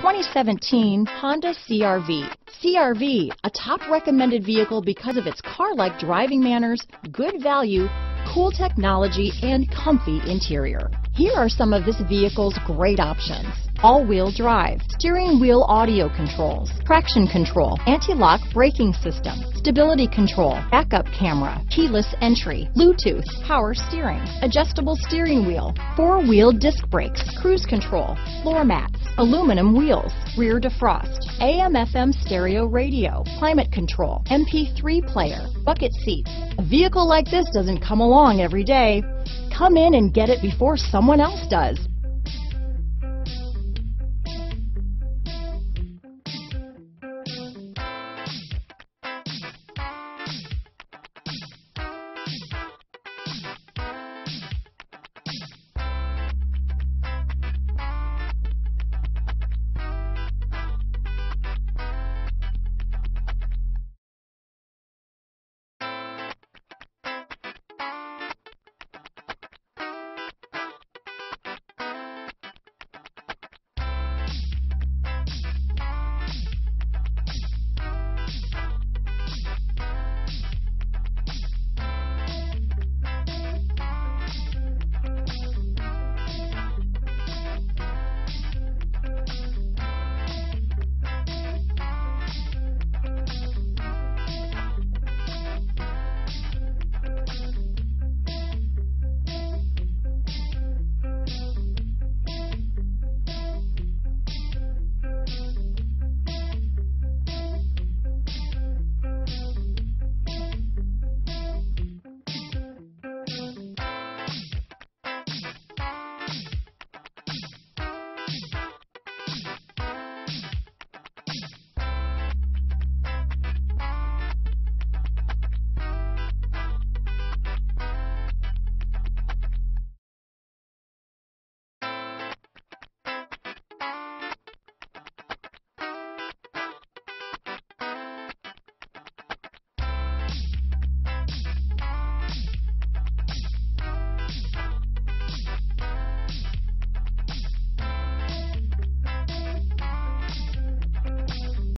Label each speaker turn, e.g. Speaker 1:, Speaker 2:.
Speaker 1: 2017 Honda CRV. CRV, a top recommended vehicle because of its car-like driving manners, good value, cool technology, and comfy interior. Here are some of this vehicle's great options. All-wheel drive, steering wheel audio controls, traction control, anti-lock braking system, stability control, backup camera, keyless entry, Bluetooth, power steering, adjustable steering wheel, four-wheel disc brakes, cruise control, floor mats, aluminum wheels, rear defrost, AM FM stereo radio, climate control, MP3 player, bucket seats. A vehicle like this doesn't come along every day. Come in and get it before someone else does.